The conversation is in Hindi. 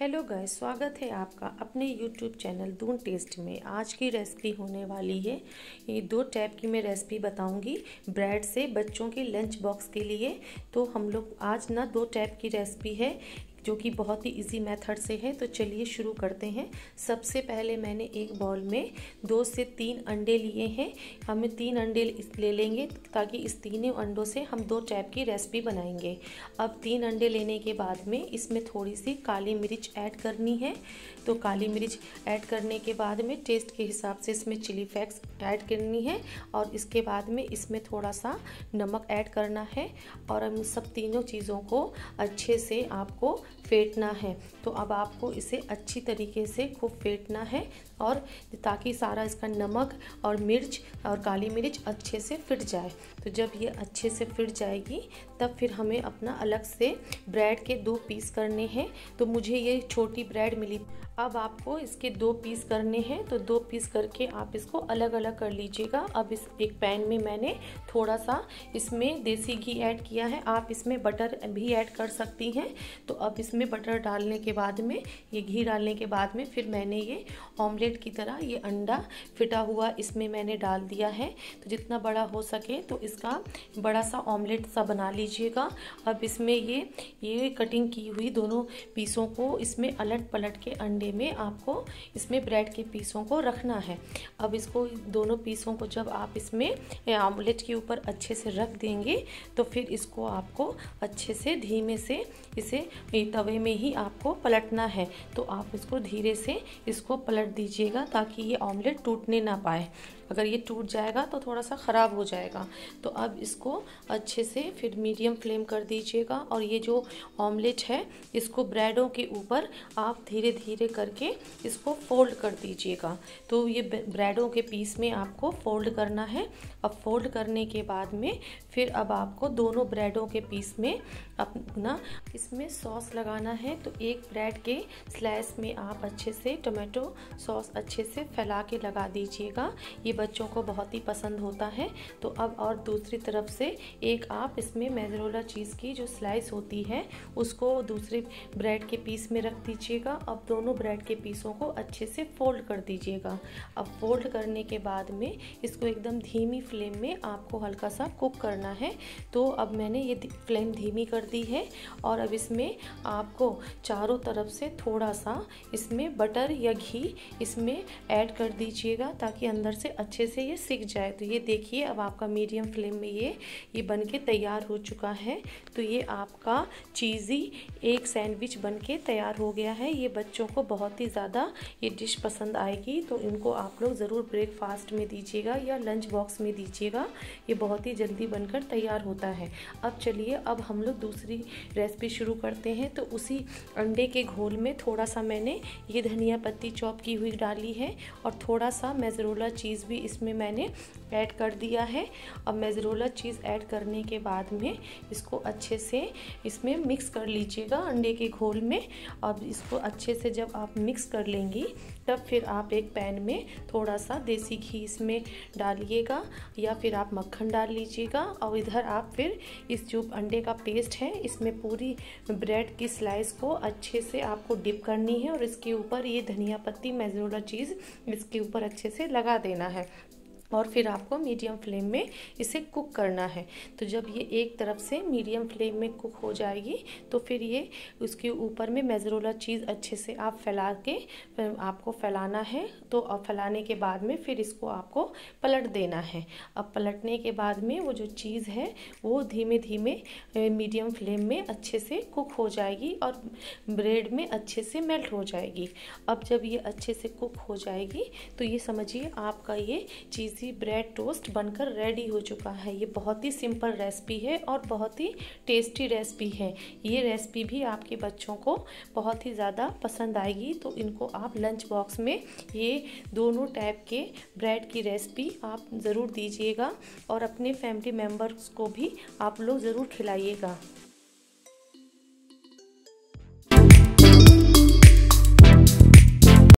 हेलो गाय स्वागत है आपका अपने यूट्यूब चैनल दून टेस्ट में। आज की रेसिपी होने वाली है। ये दो टाइप की मैं रेसिपी बताऊँगी ब्रेड से बच्चों के लंच बॉक्स के लिए। तो हम लोग, आज ना दो टाइप की रेसिपी है। जो कि बहुत ही इजी मेथड से है तो चलिए शुरू करते हैं। सबसे पहले मैंने एक बॉल में दो से तीन अंडे लिए हैं। हमें तीन अंडे ले लेंगे ताकि इस तीनों अंडों से हम दो टाइप की रेसिपी बनाएँगे। अब तीन अंडे लेने के बाद में इसमें थोड़ी सी काली मिर्च ऐड करनी है। तो काली मिर्च ऐड करने के बाद में टेस्ट के हिसाब से इसमें चिली फ्लेक्स ऐड करनी है और इसके बाद में इसमें थोड़ा सा नमक ऐड करना है। और हम सब तीनों चीज़ों को अच्छे से आपको फेंटना है। तो अब आपको इसे अच्छी तरीके से खूब फेंटना है और ताकि सारा इसका नमक और मिर्च और काली मिर्च अच्छे से फिट जाए। तो जब ये अच्छे से फिट जाएगी, तब फिर हमें अपना अलग से ब्रेड के दो पीस करने हैं। तो मुझे ये छोटी ब्रेड मिली। अब आपको इसके दो पीस करने हैं। तो दो पीस करके आप इसको अलग अलग कर लीजिएगा। अब इस एक पैन में मैंने थोड़ा सा इसमें देसी घी ऐड किया है। आप इसमें बटर भी ऐड कर सकती हैं। तो अब इसमें बटर डालने के बाद में, ये घी डालने के बाद में फिर मैंने ये ऑमलेट की तरह ये अंडा फिटा हुआ इसमें मैंने डाल दिया है। तो जितना बड़ा हो सके तो इसका बड़ा सा ऑमलेट सा बना लीजिएगा। अब इसमें ये ये कटिंग की हुई दोनों पीसों को इसमें अलट पलट के अंडे में आपको इसमें ब्रेड के पीसों को रखना है। अब इसको दोनों पीसों को जब आप इसमें ऑमलेट के ऊपर अच्छे से रख देंगे तो फिर इसको आपको अच्छे से धीमे से इसे तवे में ही आपको पलटना है। तो आप इसको धीरे से इसको पलट दीजिएगा ताकि ये ऑमलेट टूटने ना पाए। अगर ये टूट जाएगा तो थोड़ा सा ख़राब हो जाएगा। तो अब इसको अच्छे से फिर मीडियम फ्लेम कर दीजिएगा और ये जो ऑमलेट है, इसको ब्रेडों के ऊपर आप धीरे धीरे करके इसको फोल्ड कर दीजिएगा। तो ये ब्रेडों के पीस में आपको फोल्ड करना है। अब फोल्ड करने के बाद में फिर अब आपको दोनों ब्रेडों के पीस में अपना इसमें सॉस लगाना है तो एक ब्रेड के स्लाइस में आप अच्छे से टोमेटो सॉस अच्छे से फैला के लगा दीजिएगा। ये बच्चों को बहुत ही पसंद होता है। तो अब और दूसरी तरफ़ से एक आप इसमें मेजरोला चीज़ की जो स्लाइस होती है, उसको दूसरे ब्रेड के पीस में रख दीजिएगा। अब दोनों ब्रेड के पीसों को अच्छे से फोल्ड कर दीजिएगा। अब फोल्ड करने के बाद में इसको एकदम धीमी फ्लेम में आपको हल्का सा कुक करना है। तो अब मैंने ये फ्लेम धीमी कर दी है और अब इसमें आपको चारों तरफ़ से थोड़ा सा इसमें बटर या घी इसमें ऐड कर दीजिएगा ताकि अंदर से अच्छे से ये सीख जाए। तो ये देखिए, अब आपका मीडियम फ्लेम में ये ये बन के तैयार हो चुका है। तो ये आपका चीज़ी एक सैंडविच बन के तैयार हो गया है। ये बच्चों को बहुत ही ज़्यादा ये डिश पसंद आएगी तो इनको आप लोग ज़रूर ब्रेकफास्ट में दीजिएगा या लंच बॉक्स में दीजिएगा। ये बहुत ही जल्दी बनकर तैयार होता है। अब चलिए, अब हम लोग दूसरी रेसिपी शुरू करते हैं। तो उसी अंडे के घोल में थोड़ा सा मैंने ये धनिया पत्ती चॉप की हुई डाली है और थोड़ा सा मेजरोला चीज़ भी इसमें मैंने ऐड कर दिया है। अब मेजरोला चीज़ ऐड करने के बाद में इसको अच्छे से इसमें मिक्स कर लीजिएगा अंडे के घोल में। अब इसको अच्छे से जब आप मिक्स कर लेंगी, तब फिर आप एक पैन में थोड़ा सा देसी घी इसमें डालिएगा या फिर आप मक्खन डाल लीजिएगा। और इधर आप फिर इस जो अंडे का पेस्ट है, इसमें पूरी ब्रेड की स्लाइस को अच्छे से आपको डिप करनी है और इसके ऊपर ये धनिया पत्ती मैजोला चीज़ इसके ऊपर अच्छे से लगा देना है। और फिर आपको मीडियम फ्लेम में इसे कुक करना है। तो जब ये एक तरफ़ से मीडियम फ्लेम में कुक हो जाएगी तो फिर ये उसके ऊपर में मेजरोला चीज़ अच्छे से आप फैला के आपको फैलाना है। तो फैलाने के बाद में फिर इसको आपको पलट देना है। अब पलटने के बाद में वो जो चीज़ है, वो धीमे धीमे मीडियम फ्लेम में अच्छे से कुक हो जाएगी और ब्रेड में अच्छे से मेल्ट हो जाएगी। अब जब ये अच्छे से कुक हो जाएगी तो ये समझिए आपका ये चीज़ सी ब्रेड टोस्ट बनकर रेडी हो चुका है। ये बहुत ही सिंपल रेसिपी है और बहुत ही टेस्टी रेसिपी है। ये रेसिपी भी आपके बच्चों को बहुत ही ज़्यादा पसंद आएगी तो इनको आप लंच बॉक्स में ये दोनों टाइप के ब्रेड की रेसिपी आप ज़रूर दीजिएगा और अपने फैमिली मेंबर्स को भी आप लोग ज़रूर खिलाइएगा।